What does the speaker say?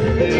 Amen.